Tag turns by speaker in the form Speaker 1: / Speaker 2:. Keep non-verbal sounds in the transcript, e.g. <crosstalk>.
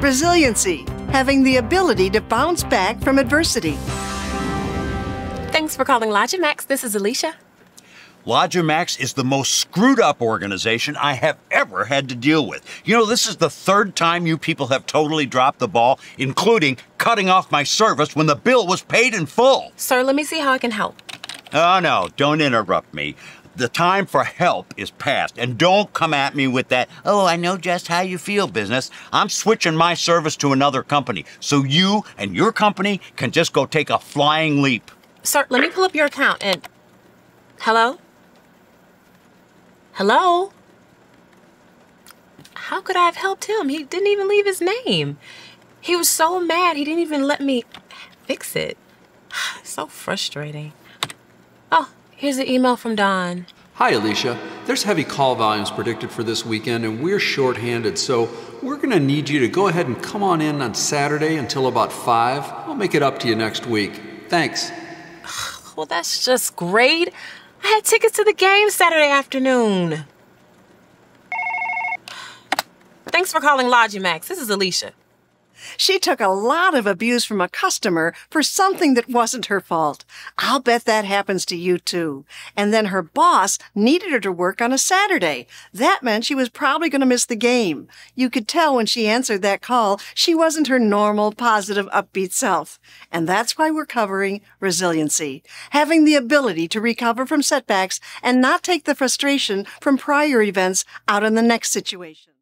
Speaker 1: Resiliency, having the ability to bounce back from adversity.
Speaker 2: Thanks for calling Logimax. This is Alicia.
Speaker 3: Logimax is the most screwed up organization I have ever had to deal with. You know, this is the third time you people have totally dropped the ball, including cutting off my service when the bill was paid in full.
Speaker 2: Sir, let me see how I can help.
Speaker 3: Oh, no, don't interrupt me. The time for help is past, and don't come at me with that, oh, I know just how you feel business. I'm switching my service to another company, so you and your company can just go take a flying leap.
Speaker 2: Sir, let me pull up your account and. Hello? Hello? How could I have helped him? He didn't even leave his name. He was so mad, he didn't even let me fix it. <sighs> so frustrating. Oh, here's the email from Don.
Speaker 4: Hi, Alicia. There's heavy call volumes predicted for this weekend, and we're shorthanded, so we're going to need you to go ahead and come on in on Saturday until about 5. I'll make it up to you next week. Thanks. <sighs>
Speaker 2: Well, that's just great. I had tickets to the game Saturday afternoon. Thanks for calling Logimax. This is Alicia.
Speaker 1: She took a lot of abuse from a customer for something that wasn't her fault. I'll bet that happens to you too. And then her boss needed her to work on a Saturday. That meant she was probably going to miss the game. You could tell when she answered that call, she wasn't her normal, positive, upbeat self. And that's why we're covering resiliency. Having the ability to recover from setbacks and not take the frustration from prior events out in the next situation.